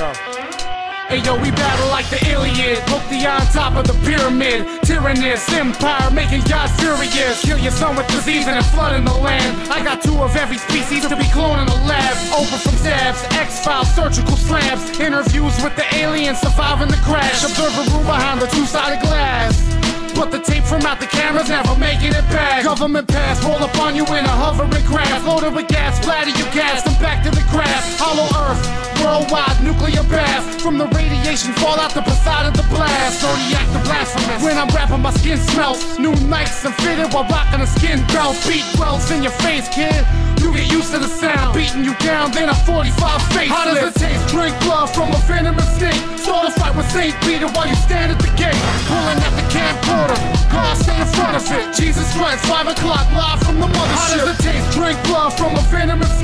Hey yo, we battle like the Iliad. Poke the on top of the pyramid. Tyrannous empire making God furious. Kill your son with disease and a flood in the land. I got two of every species to be cloned in the lab. Open from stabs, X-Files, surgical slabs. Interviews with the aliens surviving the crash. Observe a room behind the two-sided glass. But the tape from out the cameras never making it back. Government pass, roll up on you in a hovering craft. Loaded with gas, splatter you gas, bath. From the radiation, fall out the Poseidon the blast. Zodeak the blasphemous. When I'm rapping, my skin smells. New nights and fitted while rocking a skin belt. Beat wells in your face, kid. You get used to the sound. Beating you down, then a 45 face. How does it taste? Drink blood from a venomous snake. Start a fight with St. Peter while you stand at the gate. Pulling at the camcorder. God stay in front of it. Jesus Christ, 5 o'clock, live from the mothership. How does it taste? Drink blood from a venomous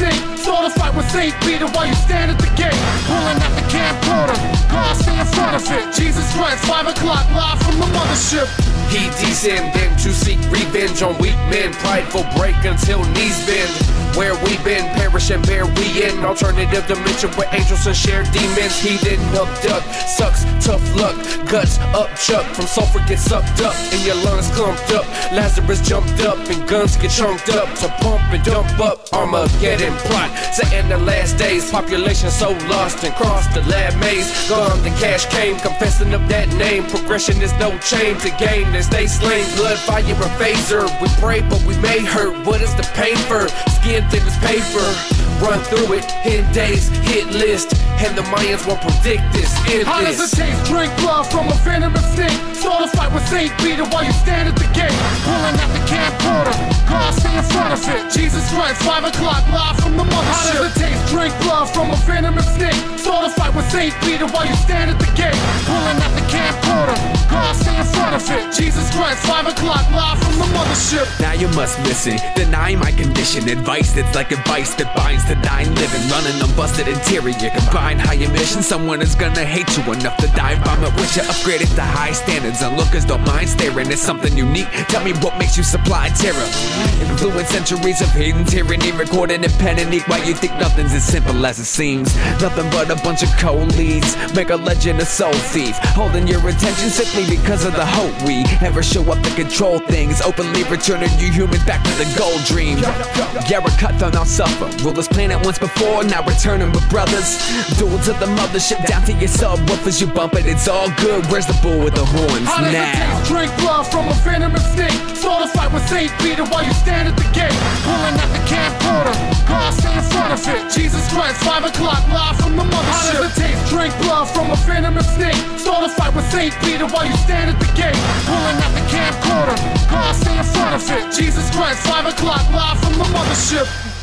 St. Peter while you stand at the gate. Pulling at the camcorder. God stay in front of it. Jesus Christ, 5 o'clock, live from the mothership. He descending to seek revenge on weak men. Prideful break until knees bend. Where we been, perish and bear we in alternative dimension where angels and share demons. He didn't abduct, sucks, tough luck, guts up, chuck from sulfur get sucked up, and your lungs clumped up. Lazarus jumped up, and guns get chunked up to pump and dump up. Armageddon plot, set in the last days. Population so lost and crossed the lab maze. Gone, the cash came, confessing of that name. Progression is no chain to gain and stay slain. Blood, fire, and phaser. We pray, but we may hurt. What is the pain for? Skin thin as paper. Run through it, hit days, hit list, and the Mayans won't predict this. How does it taste? Drink blood from a venomous snake. Start a fight with St. Peter while you stand at the gate. Pulling out the camcorder. God stay in front of it. Jesus Christ, 5 o'clock, live from the mothership. How does it taste? Drink blood from a venomous snake. Start a St. Peter while you stand at the gate. Pulling at the camcorder. God stay in front of it. Jesus Christ, 5 o'clock, live from the mothership. Now you must listen, deny my condition Advice that's like a vice that binds to dying living Running on busted interior, combine high emission Someone is gonna hate you enough to dive bomb it with you Upgraded to high standards, onlookers don't mind staring It's something unique, tell me what makes you supply terror Influence centuries of hidden tyranny Recorded in pen and ink, why you think nothing's as simple as it seems Nothing but a bunch of cold leads. Make a legend a soul thief. Holding your attention simply because of the hope we Ever show up to control things. Openly returning you humans back to the gold dream. Yeah, we're cut down, I'll suffer. Rule this planet once before, now returning with brothers. Duel to the mothership, down to your subwoofers. You bump it, it's all good. Where's the bull with the horns How does it now? Drink blood from a venomous snake. St. Peter while you stand at the gate. Pulling at the camcorder. Stay in front of it. Jesus Christ, 5 o'clock, live from the mothership. How does it taste? Drink blood from a venomous snake. Start a fight with St. Peter while you stand at the gate. Pulling at the camcorder. Stay in front of it. Jesus Christ, 5 o'clock, live from the mothership.